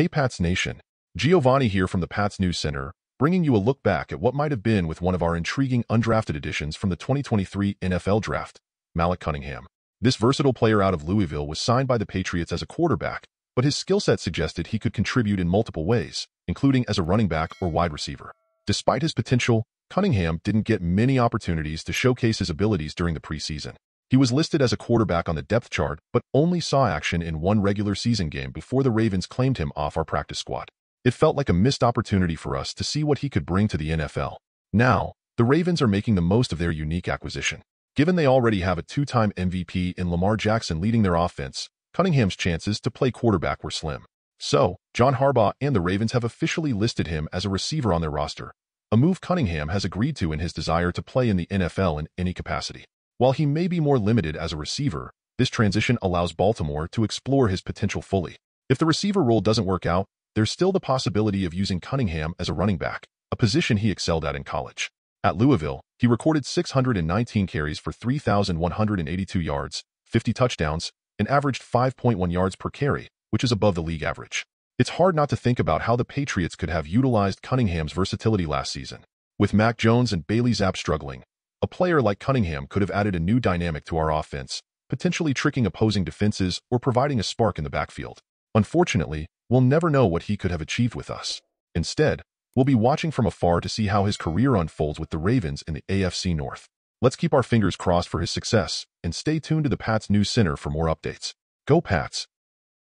Hey Pats Nation, Giovanni here from the Pats News Center, bringing you a look back at what might have been with one of our intriguing undrafted additions from the 2023 NFL Draft, Malik Cunningham. This versatile player out of Louisville was signed by the Patriots as a quarterback, but his skill set suggested he could contribute in multiple ways, including as a running back or wide receiver. Despite his potential, Cunningham didn't get many opportunities to showcase his abilities during the preseason. He was listed as a quarterback on the depth chart, but only saw action in one regular season game before the Ravens claimed him off our practice squad. It felt like a missed opportunity for us to see what he could bring to the NFL. Now, the Ravens are making the most of their unique acquisition. Given they already have a two-time MVP in Lamar Jackson leading their offense, Cunningham's chances to play quarterback were slim. So, John Harbaugh and the Ravens have officially listed him as a receiver on their roster, a move Cunningham has agreed to in his desire to play in the NFL in any capacity. While he may be more limited as a receiver, this transition allows Baltimore to explore his potential fully. If the receiver role doesn't work out, there's still the possibility of using Cunningham as a running back, a position he excelled at in college. At Louisville, he recorded 619 carries for 3,182 yards, 50 touchdowns, and averaged 5.1 yards per carry, which is above the league average. It's hard not to think about how the Patriots could have utilized Cunningham's versatility last season. With Mac Jones and Bailey Zappe struggling, a player like Cunningham could have added a new dynamic to our offense, potentially tricking opposing defenses or providing a spark in the backfield. Unfortunately, we'll never know what he could have achieved with us. Instead, we'll be watching from afar to see how his career unfolds with the Ravens in the AFC North. Let's keep our fingers crossed for his success and stay tuned to the Pats News Center for more updates. Go Pats!